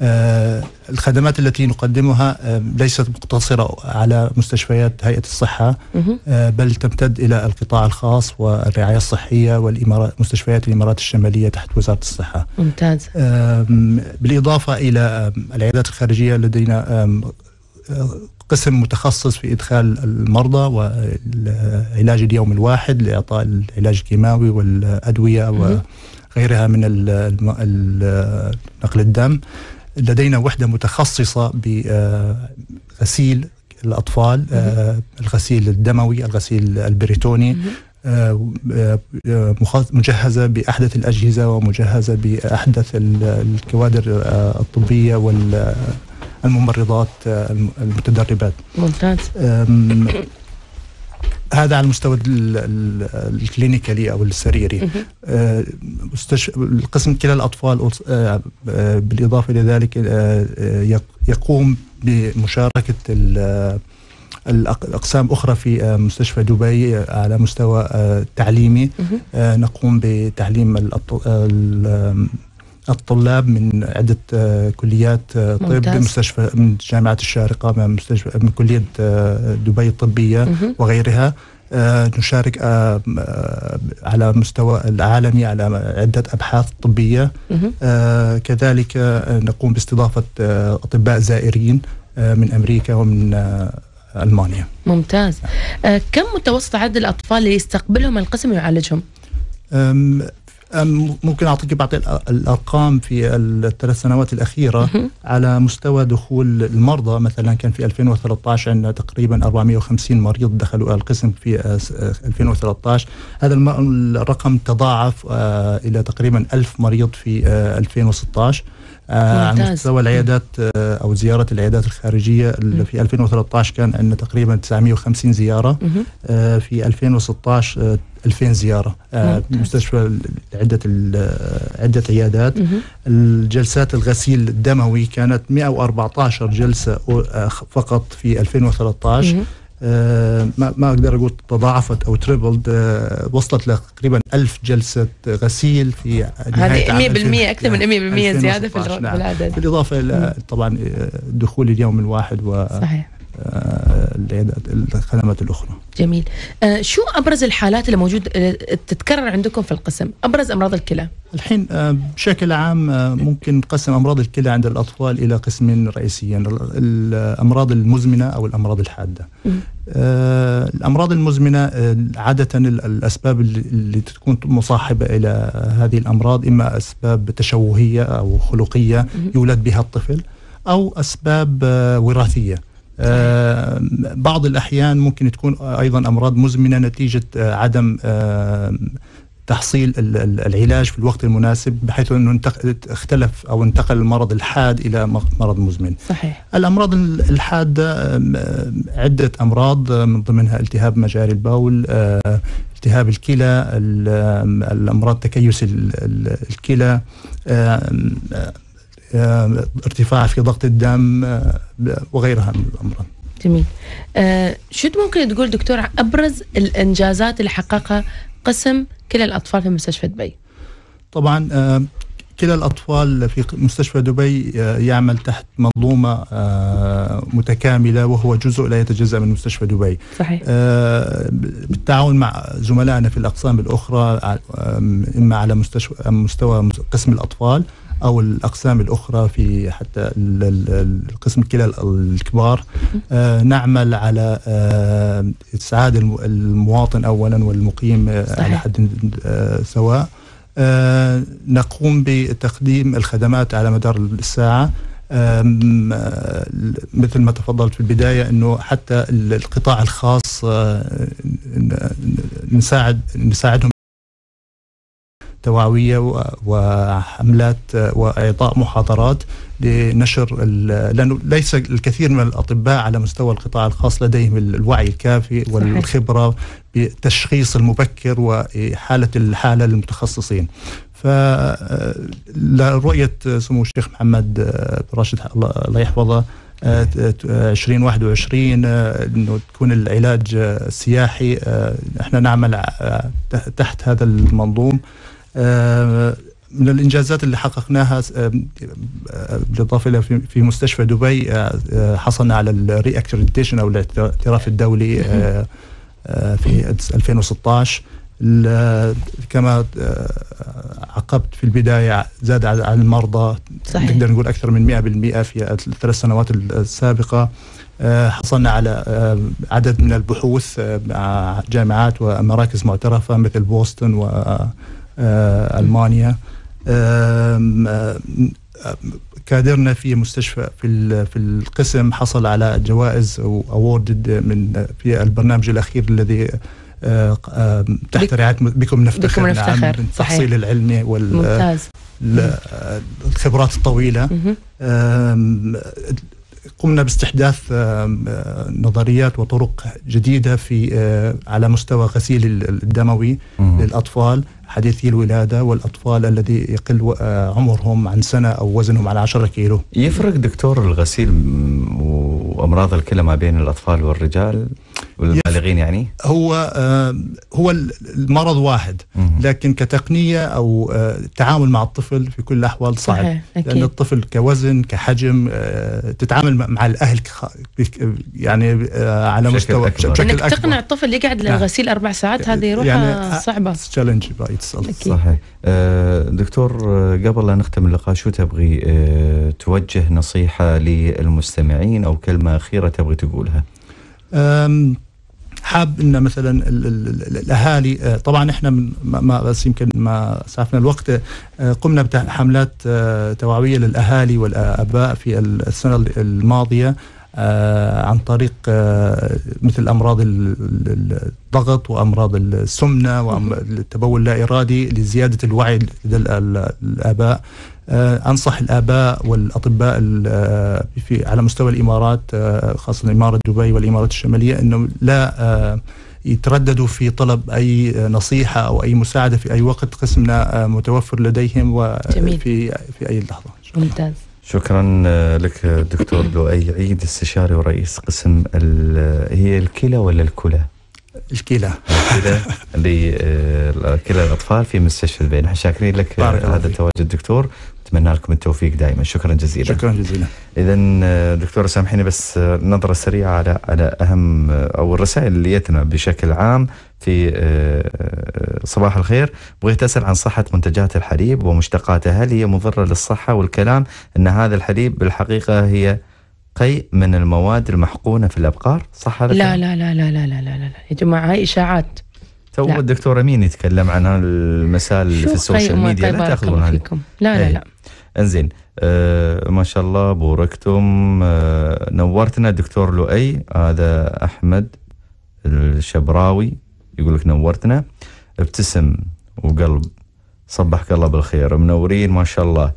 آه، الخدمات التي نقدمها آه، ليست مقتصرة على مستشفيات هيئة الصحة. آه، بل تمتد إلى القطاع الخاص والرعاية الصحية والإمارات مستشفيات الإمارات الشمالية تحت وزارة الصحة. ممتاز. بالإضافة إلى العيادات الخارجية لدينا آه، قسم متخصص في إدخال المرضى والعلاج اليوم الواحد لإعطاء العلاج الكيماوي والأدوية مهم. وغيرها من نقل الدم لدينا وحدة متخصصة بغسيل الأطفال آه، الغسيل الدموي الغسيل البريتوني. آه، آه، آه، مجهزة بأحدث الأجهزة ومجهزة بأحدث ال- الكوادر آه، الطبية والممرضات المتدربات ممتاز هذا على المستوى ال- ال- الكلينيكالي أو السريري. آه، القسم كلا الأطفال آه، آه، بالإضافة إلى ذلك آه، آه، يق- يقوم بمشاركة آه، الأقسام أخرى في آه، مستشفى دبي آه، على مستوى آه، تعليمي. آه، نقوم بتعليم الطلاب من عدة آه، كليات آه، طب ممتاز. مستشفى من جامعة الشارقة من مستشفى من كلية آه، دبي الطبية مهم. وغيرها. نشارك على مستوى العالمي على عدة أبحاث طبية. كذلك نقوم باستضافة أطباء زائرين من أمريكا ومن ألمانيا. ممتاز. كم متوسط عدد الأطفال اللي يستقبلهم القسم ويعالجهم؟ ممكن أعطيك بعض الأرقام في الثلاث سنوات الأخيرة مهم. على مستوى دخول المرضى؟ مثلا كان في 2013 عندنا تقريبا 450 مريض دخلوا القسم في آه، س- آه، 2013 هذا الرقم تضاعف آه، إلى تقريبا 1000 مريض في آه، 2016 آه، على ممتاز. مستوى العيادات آه، أو زيارة العيادات الخارجية اللي في 2013 كان عندنا تقريبا 950 زيارة مهم. آه، في 2016 آه، 2000 زيارة آه، ممتاز. مستشفى عدة ال- عدة عيادات. الجلسات الغسيل الدموي كانت 114 جلسة آه، فقط في 2013 مهم. آه، ما ما أقدر أقول تضاعفت أو تريبلد وصلت لتقريبا ألف جلسة غسيل في هذه 100% 2000 أكثر من 100% زيادة في 2016 الر- نعم. بالعدد. بالإضافة إلى طبعا آه، دخول اليوم الواحد صحيح. والعيادات الخدمات الأخرى. جميل. آه شو أبرز الحالات اللي موجود آه، تتكرر عندكم في القسم؟ أبرز أمراض الكلى. الحين آه، بشكل عام آه، ممكن نقسم أمراض الكلى عند الأطفال إلى قسمين رئيسيين ال- الأمراض المزمنة أو الأمراض الحادة. الأمراض المزمنة عادة ال- الأسباب اللي- تكون مصاحبة إلى هذه الأمراض إما أسباب تشوهية أو خلقية يولد بها الطفل أو أسباب وراثية. بعض الأحيان ممكن تكون أيضا أمراض مزمنة نتيجة آه، عدم آه، تحصيل ال- ال- العلاج في الوقت المناسب بحيث إنه اختلف أو انتقل المرض الحاد إلى مرض مزمن. صحيح الأمراض ال- الحادة عدة أمراض آه، من ضمنها التهاب مجاري البول، آه، التهاب الكلى، الأمراض تكيس ال- ال- الكلى، آه، آه، ارتفاع في ضغط الدم آه، وغيرها من الأمراض. جميل. آه شو ممكن تقول دكتور عن أبرز الإنجازات اللي حققها قسم كلى الأطفال في مستشفى دبي؟ طبعا آه، كلا الأطفال في مستشفى دبي آه، يعمل تحت منظومة آه، متكاملة وهو جزء لا يتجزأ من مستشفى دبي. صحيح. آه، بالتعاون مع زملائنا في الأقسام الأخرى إما على مستشفى مستوى مس- قسم الأطفال أو الأقسام الأخرى في حتى ال- ال- القسم كلا ال- الكبار. آه، نعمل على آه، إسعاد الم- المواطن أولا والمقيم آه، صحيح. على حد سواء. نقوم بتقديم الخدمات على مدار آه، مثل ما تفضلت في البداية أنه حتى ال- القطاع الخاص نساعد نساعدهم توعوية و- وحملات آه، وإعطاء محاضرات لنشر لأنه ليس الكثير من الأطباء على مستوى القطاع الخاص لديهم ال- الوعي الكافي والخبرة بالتشخيص المبكر وحالة الحالة للمتخصصين. ف آه، لرؤية سمو الشيخ محمد آه، راشد الله يحفظه آه، ت- ت- 2021 آه، إنه تكون العلاج آه، سياحي آه، إحنا نعمل آه، تح- تحت هذا المنظوم. آه، من الإنجازات اللي حققناها آه، آه، بالإضافة إلى في مستشفى دبي آه، آه، حصلنا على الري اكريديشن أو الاعتراف الدولي آه، آه، في 2016 ال- كما آه، عقبت في البداية زاد عدد عن المرضى. صحيح. نقدر نقول أكثر من 100% في الثلاث سنوات السابقة. آه، حصلنا على آه، عدد من البحوث آه، مع جامعات ومراكز معترفة مثل بوسطن والمانيا كادرنا في مستشفى في ال- في القسم حصل على جوائز أو اووردد من في البرنامج الأخير الذي آه، آه، تحت رعاية بكم نفتخر. بكم نفتخر، نعم. التحصيل العلمي وال ممتاز. ال- الخبرات الطويلة. قمنا باستحداث آه، نظريات وطرق جديدة في آه، على مستوى غسيل ال- الدموي مم. للأطفال. حديثي الولادة والأطفال الذي يقل آه، عمرهم عن سنة أو وزنهم على 10 كيلو. يفرق دكتور الغسيل وأمراض الكلى ما بين الأطفال والرجال؟ والبالغين يعني؟ هو آه، هو ال- المرض واحد. لكن كتقنية أو آه، التعامل مع الطفل في كل الأحوال صعب صحيح لأن أكيد الطفل كوزن كحجم آه، تتعامل مع- الأهل يعني آه، على مستوى أكبر. بشكل إنك. تقنع الطفل يقعد نعم. للغسيل أربع ساعات هذه روحها يعني صعبة challenge باي. أكيد. صحيح آه، دكتور قبل لا نختم اللقاء شو تبغي آه، توجه نصيحة للمستمعين أو كلمة أخيرة تبغي تقولها أم، حاب إن مثلا ال- ال- ال- الأهالي آه، طبعا إحنا من ما- بس يمكن ما سعفنا الوقت آه، قمنا بحملات آه، توعوية للأهالي والآباء في السنة الماضية عن طريق مثل أمراض ال- ال- الضغط وأمراض السمنة والتبول اللا إرادي لزيادة الوعي لدى ال- ال- الآباء. أنصح الآباء والأطباء ال- آه، في على مستوى الإمارات آه، خاصة اماره دبي والإمارات الشمالية إنه لا آه، يترددوا في طلب أي نصيحة أو أي مساعدة في أي وقت قسمنا آه، متوفر لديهم جميل. وفي في أي لحظة ممتاز شكرا آه، لك آه، دكتور لؤي عيد استشاري ورئيس قسم ال- هي الكلى ولا الكلى؟ الكلى الكلى لكلى الأطفال في مستشفى البين إحنا شاكرين لك آه، بارك الله هذا. التواجد دكتور اتمنى لكم التوفيق دائما. شكرا جزيلا. شكرا جزيلا. اذا آه، دكتور سامحيني بس آه، نظرة سريعة على على أهم آه، أو الرسائل اللي جتنا بشكل عام في صباح الخير. بغيت أسأل عن صحة منتجات الحليب ومشتقاته هل هي مضرة للصحة والكلام إن هذا الحليب بالحقيقة هي قيء من المواد المحقونة في الأبقار؟ صح هذا لا الكلام؟ لا لا لا لا لا لا لا لا. يا جماعة هاي إشاعات. تو. الدكتور امين يتكلم عن المسائل في ال social media؟ لا تأخذون لا لا إيه. لا. انزين آه ما شاء الله بوركتم. آه نورتنا دكتور لؤي هذا أحمد الشبراوي يقول لك نورتنا ابتسم وقلب. صبحك الله بالخير. منورين ما شاء الله.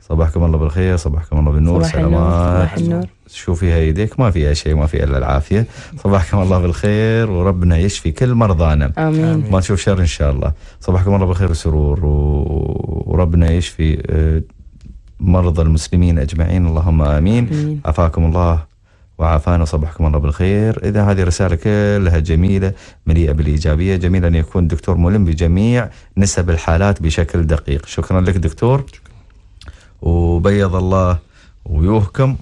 صبحكم الله بالخير صبحكم الله بالنور صباح النور سلامات. صباح النور. شوفي هاي يديك؟ ما فيها شيء ما فيها إلا العافية. صبحكم الله بالخير وربنا يشفي كل مرضانا. آمين. ما تشوف شر إن شاء الله. صباحكم الله بالخير وسرور وربنا يشفي آه، مرضى المسلمين أجمعين. اللهم آمين. آمين. عافاكم الله وعافانا وصبحكم الله بالخير. إذا هذه رسالة كلها جميلة مليئة بالإيجابية. جميل أن يكون الدكتور ملم بجميع نسب الحالات بشكل دقيق. شكرا لك دكتور. وبيض الله وجوهكم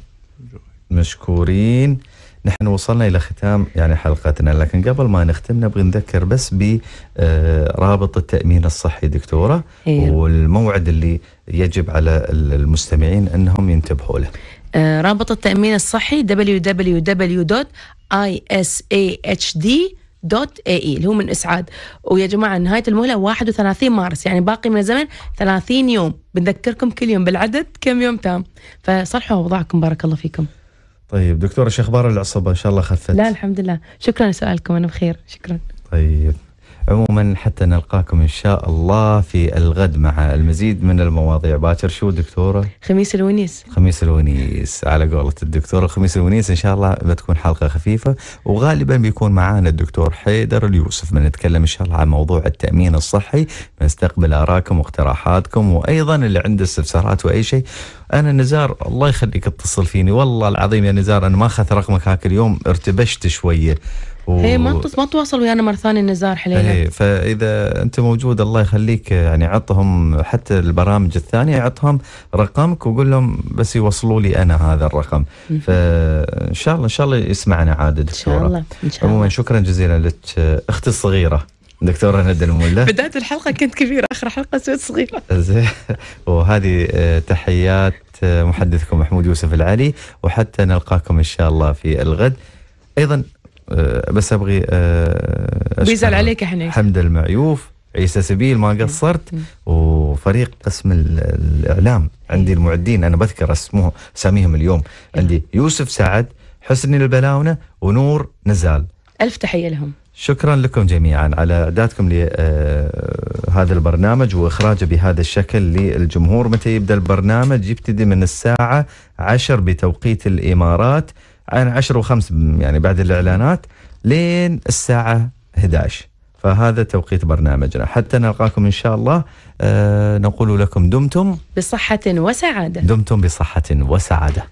مشكورين. نحن وصلنا إلى ختام يعني حلقتنا لكن قبل ما نختم نبغى نذكر بس برابط التأمين الصحي دكتورة خير. والموعد اللي يجب على المستمعين إنهم ينتبهوا له. آه، رابط التأمين الصحي www.ishahd.ae اللي هو من إسعاد. ويا جماعة نهاية المهلة 31 مارس يعني باقي من الزمن 30 يوم. بنذكركم كل يوم بالعدد كم يوم تام. فصلحوا أوضاعكم بارك الله فيكم. طيب دكتورة شو أخبار العصبة؟ إن شاء الله خفت. لا الحمد لله. شكرا لسؤالكم أنا بخير. شكرا. طيب. عموما حتى نلقاكم إن شاء الله في الغد مع المزيد من المواضيع. باكر شو دكتورة؟ خميس الونيس. خميس الونيس. على قولة الدكتور خميس الونيس إن شاء الله بتكون حلقة خفيفة وغالبا بيكون معانا الدكتور حيدر اليوسف. بنتكلم إن شاء الله عن موضوع التأمين الصحي نستقبل آرائكم واقتراحاتكم وأيضا اللي عنده استفسارات وأي شيء. أنا نزار الله يخليك اتصل فيني. والله العظيم يا نزار أنا ما أخذت رقمك هاك اليوم ارتبشت شوية. و... هي ما ما تواصل ويانا مرة ثانية النزار حليلة. إيه فإذا أنت موجود الله يخليك يعني عطهم حتى البرامج الثانية عطهم رقمك وقول لهم بس يوصلوا لي أنا هذا الرقم. فان شاء الله إن شاء الله يسمعنا عاد دكتوره شاء الله إن شاء عموما الله. شكرا جزيلا لك أختي الصغيرة دكتورة ندى الملا. بداية الحلقة كنت كبيرة آخر حلقة سويت صغيرة. زين. وهذه آه، تحيات آه، محدثكم محمود يوسف العلي وحتى نلقاكم إن شاء الله في الغد. أيضا بس أبغي آه، بيزعل عليك يا حنين حمد المعيوف عيسى سبيل ما قصرت وفريق قسم ال- الإعلام عندي المعدين. أنا بذكر اسمه اساميهم اليوم. عندي يوسف سعد حسني البلاونة ونور نزال. ألف تحية لهم. شكرا لكم جميعا على اعدادكم لهذا البرنامج واخراجه بهذا الشكل للجمهور. متى يبدأ البرنامج؟ يبتدي من الساعة 10 بتوقيت الإمارات. عن 10 وخمس يعني بعد الإعلانات لين الساعة 11 فهذا توقيت برنامجنا. حتى نلقاكم إن شاء الله آه نقول لكم دمتم بصحة وسعادة. دمتم بصحة وسعادة.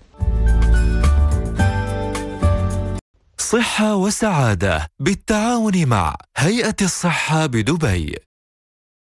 صحة وسعادة بالتعاون مع هيئة الصحة بدبي.